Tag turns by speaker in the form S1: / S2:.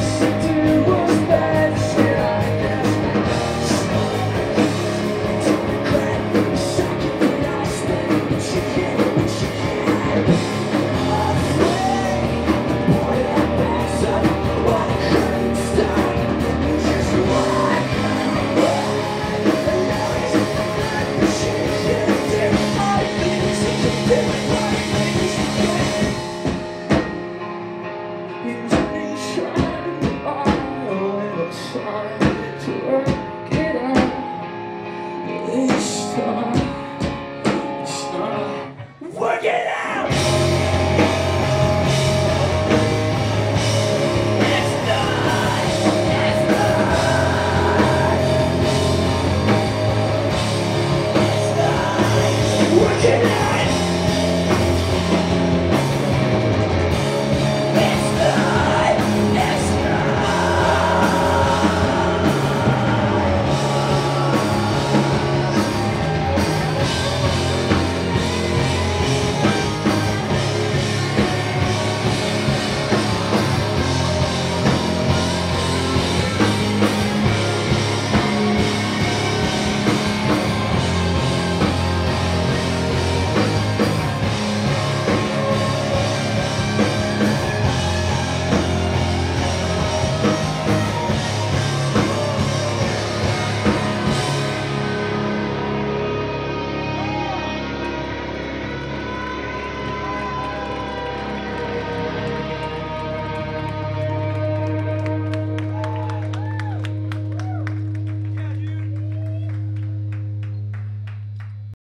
S1: Yes.